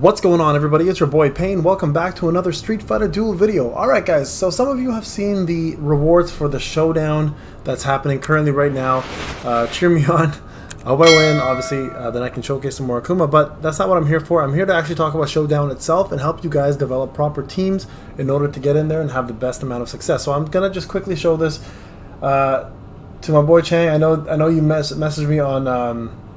What's going on everybody? It's your boy Payne. Welcome back to another Street Fighter Duel video. Alright guys, so some of you have seen the rewards for the showdown that's happening currently right now. Uh, cheer me on. I hope I win, obviously, uh, then I can showcase some more Akuma, but that's not what I'm here for. I'm here to actually talk about Showdown itself and help you guys develop proper teams in order to get in there and have the best amount of success. So I'm to just quickly show this uh, to my boy Chang. I know I know you mess messaged me on... Um,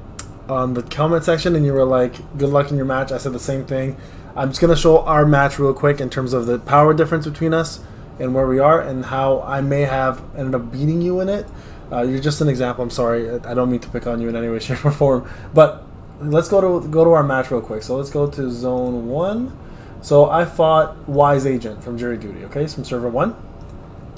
on the comment section and you were like, good luck in your match. I said the same thing. I'm just going to show our match real quick in terms of the power difference between us and where we are and how I may have ended up beating you in it. Uh, you're just an example. I'm sorry. I don't mean to pick on you in any way, shape, or form. But let's go to go to our match real quick. So let's go to zone one. So I fought Wise Agent from Jury Duty. Okay, from server one.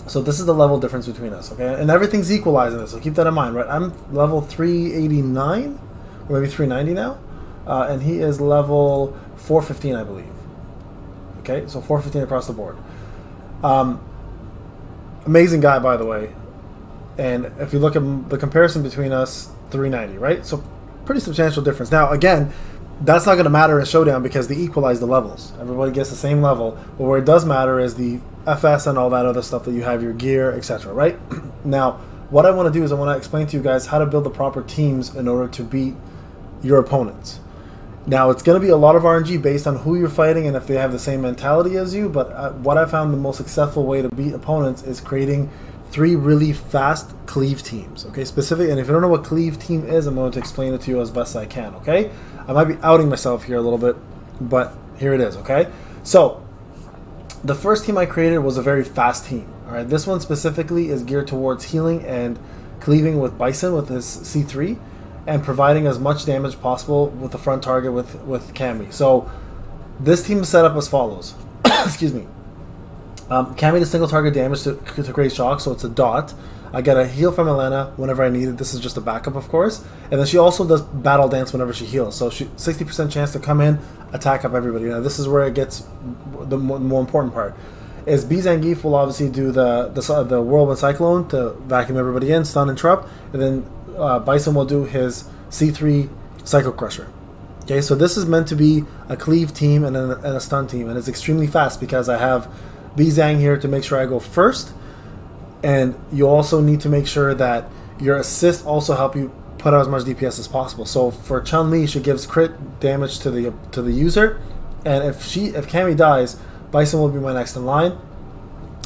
So this is the level difference between us. Okay, and everything's equalizing this. So keep that in mind, right? I'm level 389 or maybe 390 now, uh, and he is level 415, I believe. Okay, so 415 across the board. Um, amazing guy, by the way. And if you look at the comparison between us, 390, right? So pretty substantial difference. Now, again, that's not going to matter in Showdown because they equalize the levels. Everybody gets the same level. But where it does matter is the FS and all that other stuff that you have, your gear, etc. Right? now, what I want to do is I want to explain to you guys how to build the proper teams in order to beat your opponents. Now, it's going to be a lot of RNG based on who you're fighting and if they have the same mentality as you, but uh, what I found the most successful way to beat opponents is creating three really fast cleave teams, okay? Specific, and if you don't know what cleave team is, I'm going to explain it to you as best I can, okay? I might be outing myself here a little bit, but here it is, okay? So, the first team I created was a very fast team, all right? This one specifically is geared towards healing and cleaving with Bison with his C3 and providing as much damage possible with the front target with with Cammy. So this team is set up as follows. Excuse me. Um, Cammy does single target damage to, to create shock, so it's a dot. I get a heal from Elena whenever I need it. This is just a backup, of course. And then she also does battle dance whenever she heals. So she 60% chance to come in, attack up everybody. Now this is where it gets the more, more important part. Is B will obviously do the the the whirlwind cyclone to vacuum everybody in, stun and trap, and then uh, Bison will do his C3 Psycho Crusher. Okay, so this is meant to be a cleave team and a, and a stun team, and it's extremely fast because I have Bizang here to make sure I go first, and you also need to make sure that your assist also help you put out as much DPS as possible. So for Chun Li, she gives crit damage to the to the user, and if she if Cammy dies, Bison will be my next in line,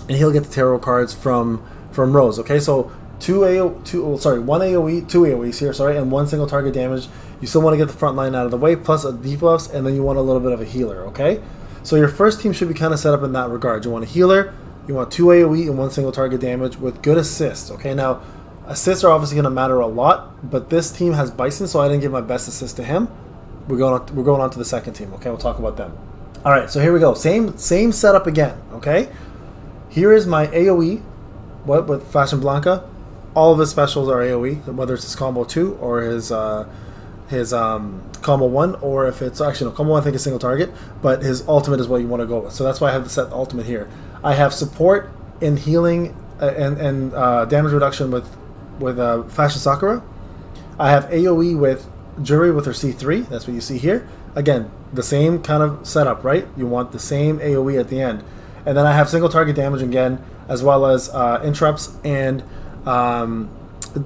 and he'll get the tarot cards from from Rose. Okay, so two AO, two oh, sorry, one AOE, two AOEs here, sorry, and one single target damage. You still want to get the front line out of the way, plus a debuffs, and then you want a little bit of a healer, okay? So your first team should be kind of set up in that regard. You want a healer, you want two AOE and one single target damage with good assists, okay? Now, assists are obviously going to matter a lot, but this team has Bison, so I didn't give my best assist to him. We're going on, we're going on to the second team, okay? We'll talk about them. All right, so here we go. Same same setup again, okay? Here is my AOE, what with Fashion Blanka all of his specials are AOE, whether it's his combo two or his uh, his um, combo one, or if it's actually no combo one, I think is single target, but his ultimate is what you want to go with. So that's why I have the set ultimate here. I have support in healing uh, and and uh, damage reduction with with uh, Fashion Sakura. I have AOE with Juri with her C3. That's what you see here. Again, the same kind of setup, right? You want the same AOE at the end, and then I have single target damage again, as well as uh, interrupts and um,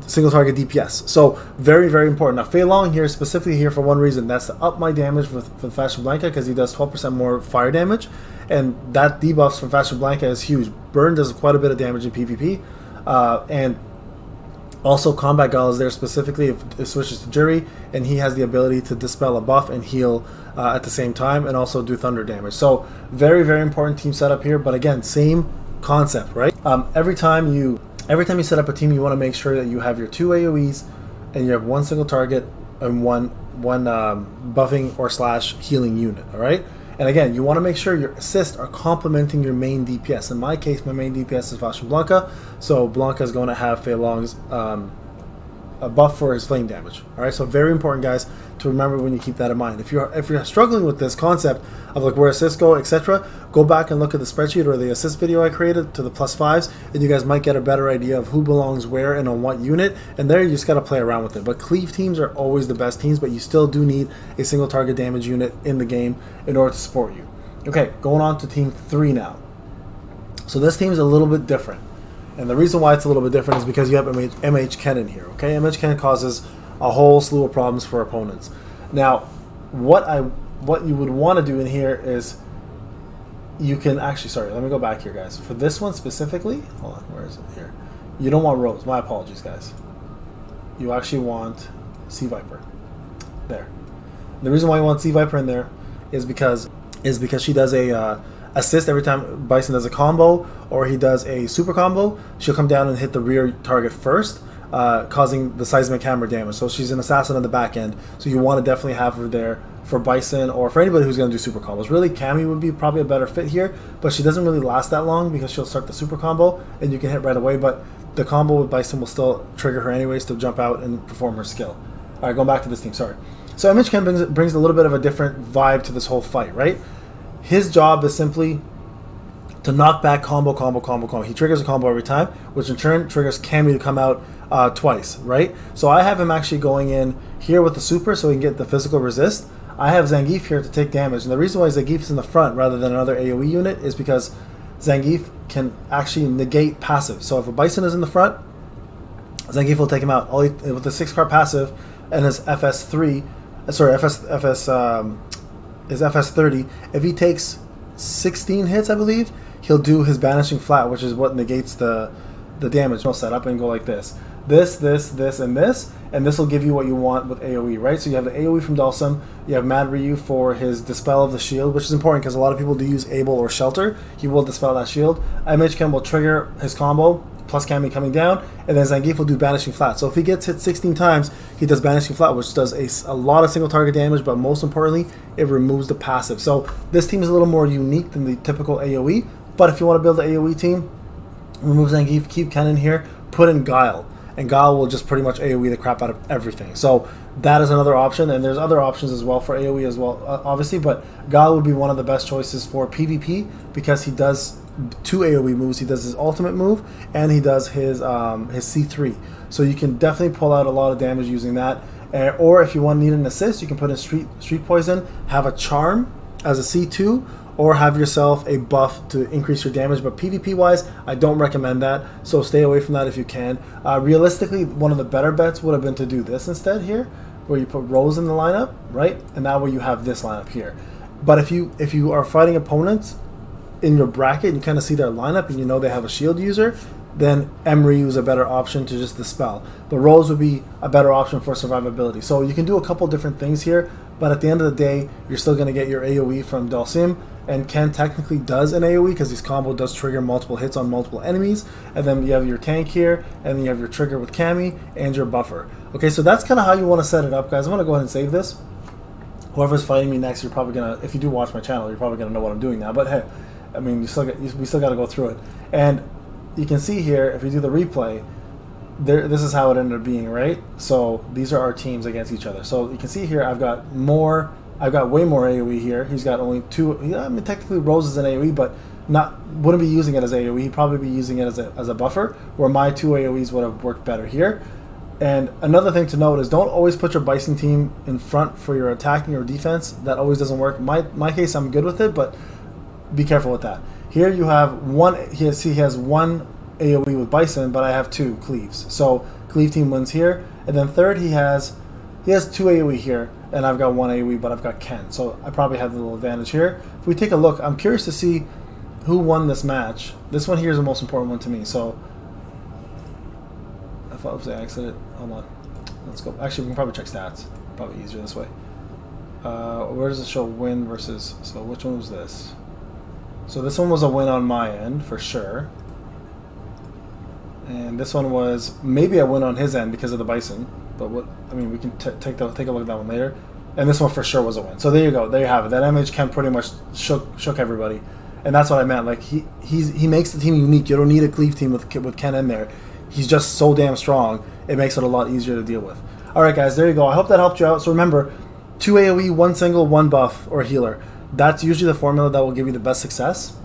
single target DPS. So very, very important. Now Fei Long here specifically here for one reason. That's to up my damage with, with Fashion Blanka because he does 12% more fire damage. And that debuffs from Fashion Blanka is huge. Burn does quite a bit of damage in PvP. Uh, and also Combat Gal is there specifically if it switches to Juri. And he has the ability to dispel a buff and heal uh, at the same time. And also do thunder damage. So very, very important team setup here. But again, same concept, right? Um, every time you every time you set up a team, you want to make sure that you have your two AOE's and you have one single target and one one um, buffing or slash healing unit. All right. And again, you want to make sure your assists are complementing your main DPS. In my case, my main DPS is Fashion Blanka, so Blanka is going to have Fei Long's um, a buff for his flame damage. All right, so very important, guys, to remember when you keep that in mind. If you're if you're struggling with this concept of like where assists go, etc., go back and look at the spreadsheet or the assist video I created to the plus fives, and you guys might get a better idea of who belongs where and on what unit. And there, you just got to play around with it. But cleave teams are always the best teams, but you still do need a single target damage unit in the game in order to support you. Okay, going on to team three now. So this team is a little bit different. And the reason why it's a little bit different is because you have MH, MH Kennen here. Okay, MH Kennen causes a whole slew of problems for opponents. Now, what I what you would want to do in here is you can actually sorry, let me go back here, guys. For this one specifically, hold on, where is it here? You don't want Rose. My apologies, guys. You actually want Sea Viper. There. The reason why you want Sea Viper in there is because is because she does a uh, assist every time Bison does a combo or he does a super combo. She'll come down and hit the rear target first, uh, causing the seismic hammer damage. So she's an assassin on the back end. So you want to definitely have her there for Bison or for anybody who's going to do super combos. Really, Cammy would be probably a better fit here, but she doesn't really last that long because she'll start the super combo and you can hit right away. But the combo with Bison will still trigger her anyways to jump out and perform her skill. All right, going back to this team. Sorry. So MH Kennen brings, brings a little bit of a different vibe to this whole fight, right? His job is simply to knock back combo, combo, combo, combo. He triggers a combo every time, which in turn triggers Cammy to come out uh, twice, right? So I have him actually going in here with the super so he can get the physical resist. I have Zangief here to take damage, and the reason why Zangief is in the front rather than another AoE unit is because Zangief can actually negate passive. So if a Bison is in the front, Zangief will take him out. All he, with the six card passive and his FS3, uh, sorry, FS FS um, is FS30. If he takes 16 hits, I believe, he'll do his banishing flat, which is what negates the the damage. He'll set up and go like this. This, this, this, and this, and this will give you what you want with AoE, right? So you have the AoE from Dhalsim, you have Mad Ryu for his Dispel of the Shield, which is important because a lot of people do use Able or Shelter. He will dispel that shield. MH Kennen will trigger his combo, plus Cammy coming down, and then Zangief will do Banishing Flat. So if he gets hit 16 times, he does Banishing Flat, which does a, a, lot of single target damage, but most importantly, it removes the passive. So this team is a little more unique than the typical AoE, but if you want to build an AoE team, remove Zangief, keep Kennen here, put in Guile, and Guile will just pretty much AoE the crap out of everything. So that is another option, and there's other options as well for AoE as well, uh, obviously, but Guile would be one of the best choices for PvP because he does two AoE moves. He does his ultimate move and he does his um, his C3. So you can definitely pull out a lot of damage using that. Or if you want to need an assist, you can put in street street poison, have a charm as a C2, or have yourself a buff to increase your damage. But PvP wise, I don't recommend that. So stay away from that if you can. Uh, realistically, one of the better bets would have been to do this instead here, where you put Rose in the lineup, right? And that way you have this lineup here. But if you if you are fighting opponents in your bracket and you kind of see their lineup and you know they have a shield user, then Emery is a better option to just dispel. But Rose would be a better option for survivability. So you can do a couple different things here, but at the end of the day, you're still going to get your AoE from Dhalsim. And Ken technically does an AoE because his combo does trigger multiple hits on multiple enemies. And then you have your tank here, and then you have your trigger with Cammy and your buffer. Okay, so that's kind of how you want to set it up, guys. I'm going to go ahead and save this. Whoever's fighting me next, you're probably going to, if you do watch my channel, you're probably going to know what I'm doing now. But hey, I mean, you still get, we still got to go through it. And you can see here, if you do the replay, there, this is how it ended up being, right? So these are our teams against each other. So you can see here, I've got more, I've got way more AoE here. He's got only two, I mean, technically Rose is an AoE, but not wouldn't be using it as AoE. He'd probably be using it as a, as a buffer, where my two AoEs would have worked better here. And another thing to note is don't always put your Bison team in front for your attacking or defense. That always doesn't work. My my case, I'm good with it, but be careful with that. Here you have one. He has, he has one AOE with Bison, but I have two cleaves. So cleave team wins here, and then third he has he has two AOE here, and I've got one AOE, but I've got Ken. So I probably have a little advantage here. If we take a look, I'm curious to see who won this match. This one here is the most important one to me. So I was I exited, hold on. Let's go. Actually, we can probably check stats. Probably easier this way. Uh, where does it show win versus? So which one was this? So this one was a win on my end, for sure. And this one was maybe a win on his end because of the Bison. But what I mean, we can take the, take a look at that one later. And this one for sure was a win. So there you go. There you have it. That MH Kennen pretty much shook shook everybody, and that's what I meant. Like he he's he makes the team unique. You don't need a cleave team with with Ken in there. he's just so damn strong. It makes it a lot easier to deal with. All right, guys, there you go. I hope that helped you out. So remember, two AOE, one single, one buff or healer. That's usually the formula that will give you the best success.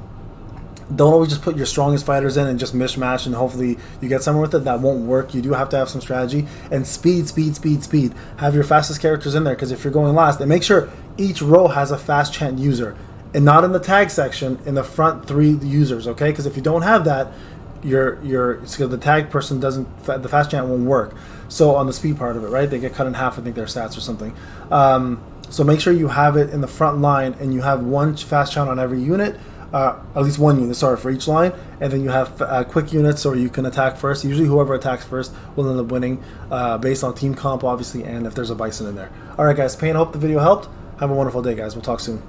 Don't always just put your strongest fighters in and just mishmash and hopefully you get somewhere with it. That won't work. You do have to have some strategy and speed, speed, speed, speed. Have your fastest characters in there because if you're going last, and make sure each row has a fast chant user and not in the tag section in the front three users. Okay, because if you don't have that, your your so the tag person doesn't the fast chant won't work. So on the speed part of it, right, they get cut in half. I think their stats or something. Um, so make sure you have it in the front line and you have one fast chant on every unit uh, at least one unit, sorry, for each line, and then you have uh, quick units, or you can attack first. Usually, whoever attacks first will end up winning, uh, based on team comp, obviously, and if there's a bison in there. All right, guys, Payne. Hope the video helped. Have a wonderful day, guys. We'll talk soon.